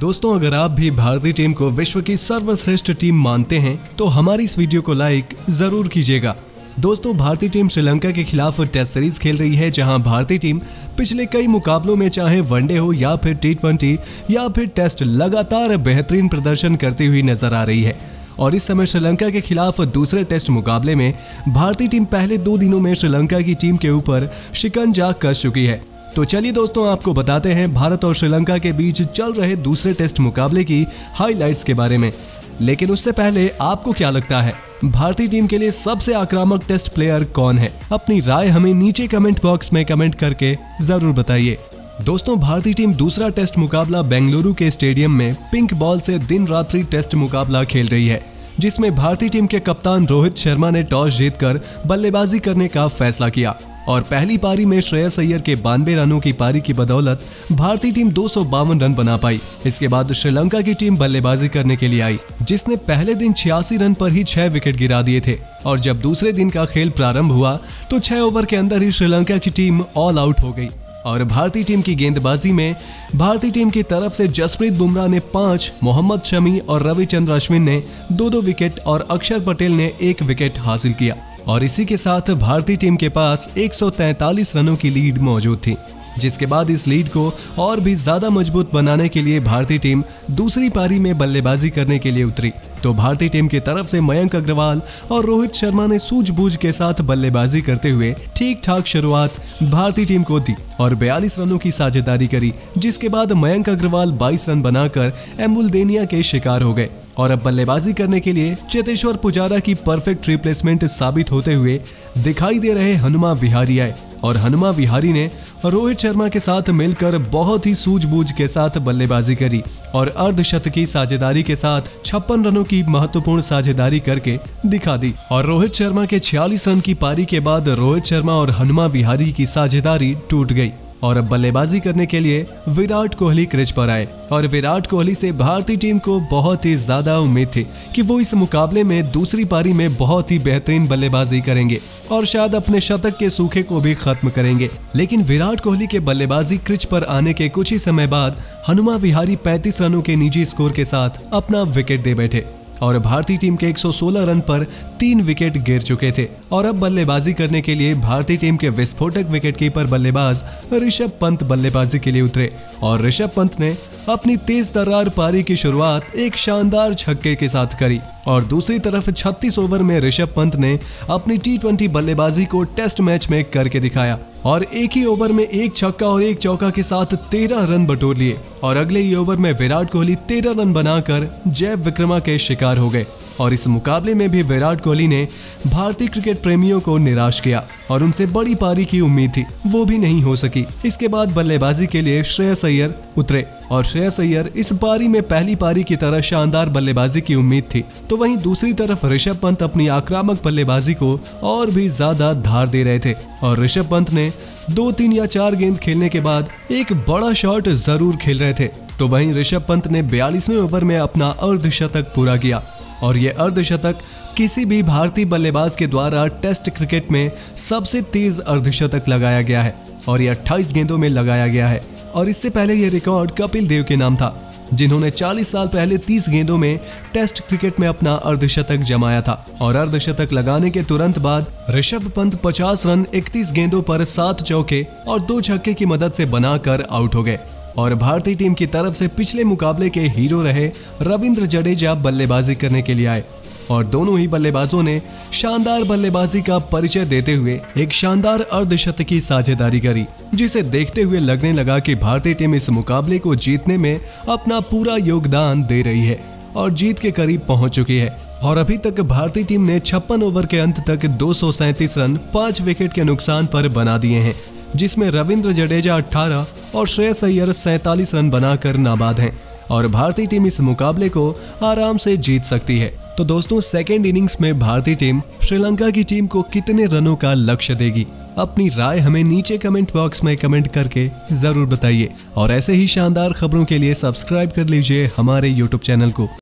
दोस्तों, अगर आप भी भारतीय टीम को विश्व की सर्वश्रेष्ठ टीम मानते हैं तो हमारी इस वीडियो को लाइक ज़रूर कीजिएगा। दोस्तों, भारतीय टीम श्रीलंका के खिलाफ टेस्ट सीरीज़ खेल रही है, जहाँ भारतीय टीम पिछले कई मुकाबलों में चाहे वनडे हो या फिर टी या फिर टेस्ट लगातार बेहतरीन प्रदर्शन करती हुई नज़र आ रही है। और इस समय श्रीलंका के खिलाफ दूसरे टेस्ट मुकाबले में भारतीय टीम पहले दो दिनों में श्रीलंका की टीम के ऊपर शिकंजा कस चुकी है। तो चलिए दोस्तों, आपको बताते हैं भारत और श्रीलंका के बीच चल रहे दूसरे टेस्ट मुकाबले की हाइलाइट्स के बारे में। लेकिन उससे पहले आपको क्या लगता है, भारतीय टीम के लिए सबसे आक्रामक टेस्ट प्लेयर कौन है? अपनी राय हमें नीचे कमेंट बॉक्स में कमेंट करके ज़रूर बताइए। दोस्तों, भारतीय टीम दूसरा टेस्ट मुकाबला बेंगलुरु के स्टेडियम में पिंक बॉल से दिन रात्रि टेस्ट मुकाबला खेल रही है, जिसमें भारतीय टीम के कप्तान रोहित शर्मा ने टॉस जीतकर बल्लेबाजी करने का फैसला किया। और पहली पारी में श्रेयस अय्यर के बानवे रनों की पारी की बदौलत भारतीय टीम दो सौ बावन रन बना पाई। इसके बाद श्रीलंका की टीम बल्लेबाजी करने के लिए आई, जिसने पहले दिन छियासी रन पर ही छह विकेट गिरा दिए थे। और जब दूसरे दिन का खेल प्रारंभ हुआ तो छह ओवर के अंदर ही श्रीलंका की टीम ऑल आउट हो गई। और भारतीय टीम की गेंदबाजी में भारतीय टीम की तरफ़ से जसप्रीत बुमराह ने पाँच, मोहम्मद शमी और रविचंद्र अश्विन ने दो दो विकेट और अक्षर पटेल ने एक विकेट हासिल किया। और इसी के साथ भारतीय टीम के पास 143 रनों की लीड मौजूद थी। जिसके बाद इस लीड को और भी ज़्यादा मज़बूत बनाने के लिए भारतीय टीम दूसरी पारी में बल्लेबाजी करने के लिए उतरी। तो भारतीय टीम की तरफ़ से मयंक अग्रवाल और रोहित शर्मा ने सूझबूझ के साथ बल्लेबाजी करते हुए ठीक ठाक शुरुआत भारतीय टीम को दी और 42 रनों की साझेदारी करी, जिसके बाद मयंक अग्रवाल 22 रन बनाकर एम्बुलदेनिया के शिकार हो गए। और अब बल्लेबाजी करने के लिए चेतेश्वर पुजारा की परफेक्ट रिप्लेसमेंट साबित होते हुए दिखाई दे रहे हनुमा विहारी आए। और हनुमा विहारी ने रोहित शर्मा के साथ मिलकर बहुत ही सूझबूझ के साथ बल्लेबाजी करी और अर्धशत की साझेदारी के साथ छप्पन रनों की महत्वपूर्ण साझेदारी करके दिखा दी। और रोहित शर्मा के 46 रन की पारी के बाद रोहित शर्मा और हनुमा विहारी की साझेदारी टूट गई। और अब बल्लेबाजी करने के लिए विराट कोहली क्रिज पर आए और विराट कोहली से भारतीय टीम को बहुत ही ज़्यादा उम्मीद थी कि वो इस मुकाबले में दूसरी पारी में बहुत ही बेहतरीन बल्लेबाजी करेंगे और शायद अपने शतक के सूखे को भी खत्म करेंगे। लेकिन विराट कोहली के बल्लेबाजी क्रिच पर आने के कुछ ही समय बाद हनुमा विहारी 35 रनों के निजी स्कोर के साथ अपना विकेट दे बैठे। और भारतीय टीम के 116 रन पर तीन विकेट गिर चुके थे। और अब बल्लेबाजी करने के लिए भारतीय टीम के विस्फोटक विकेटकीपर बल्लेबाज ऋषभ पंत बल्लेबाजी के लिए उतरे। और ऋषभ पंत ने अपनी तेज तर्रार पारी की शुरुआत एक शानदार छक्के के साथ करी और दूसरी तरफ़ 36 ओवर में ऋषभ पंत ने अपनी टी बल्लेबाजी को टेस्ट मैच में करके दिखाया और एक ही ओवर में एक छक्का और एक चौका के साथ तेरह रन बटोर लिए और अगले ही ओवर में विराट कोहली तेरह रन बनाकर जय विक्रमा के शिकार हो गए। और इस मुकाबले में भी विराट कोहली ने भारतीय क्रिकेट प्रेमियों को निराश किया और उनसे बड़ी पारी की उम्मीद थी। वो भी नहीं हो सकी। इसके बाद बल्लेबाजी के लिए श्रेयस अय्यर उतरे और श्रेयस अय्यर इस पारी में पहली पारी की तरह शानदार बल्लेबाजी की उम्मीद थी। तो वहीं दूसरी तरफ़ ऋषभ पंत अपनी आक्रामक बल्लेबाजी को और भी ज़्यादा धार दे रहे थे और ऋषभ पंत ने दो तीन या चार गेंद खेलने के बाद एक बड़ा शॉट ज़रूर खेल रहे थे। तो वहीं ऋषभ पंत ने बयालीसवें ओवर में अपना अर्धशतक पूरा किया। और ये अर्धशतक किसी भी भारतीय बल्लेबाज के द्वारा टेस्ट क्रिकेट में सबसे तेज अर्धशतक लगाया गया है और ये 28 गेंदों में लगाया गया है। और इससे पहले यह रिकॉर्ड कपिल देव के नाम था, जिन्होंने 40 साल पहले 30 गेंदों में टेस्ट क्रिकेट में अपना अर्धशतक जमाया था। और अर्धशतक लगाने के तुरंत बाद ऋषभ पंत 50 रन 31 गेंदों पर सात चौके और दो छक्के की मदद से बनाकर आउट हो गए। और भारतीय टीम की तरफ़ से पिछले मुकाबले के हीरो रहे रविंद्र जडेजा बल्लेबाजी करने के लिए आए। और दोनों ही बल्लेबाजों ने शानदार बल्लेबाजी का परिचय देते हुए एक शानदार अर्धशतकी साझेदारी करी, जिसे देखते हुए लगने लगा कि भारतीय टीम इस मुकाबले को जीतने में अपना पूरा योगदान दे रही है और जीत के करीब पहुँच चुकी है। और अभी तक भारतीय टीम ने छप्पन ओवर के अंत तक दो सौ सैंतीस रन, पाँच विकेट के नुकसान पर बना दिए हैं। जिसमें रविंद्र जडेजा 18 और श्रेयस अय्यर सैतालीस रन बनाकर नाबाद हैं और भारतीय टीम इस मुकाबले को आराम से जीत सकती है। तो दोस्तों सेकेंड इनिंग्स में भारतीय टीम श्रीलंका की टीम को कितने रनों का लक्ष्य देगी? अपनी राय हमें नीचे कमेंट बॉक्स में कमेंट करके ज़रूर बताइए। और ऐसे ही शानदार खबरों के लिए सब्सक्राइब कर लीजिए हमारे यूट्यूब चैनल को।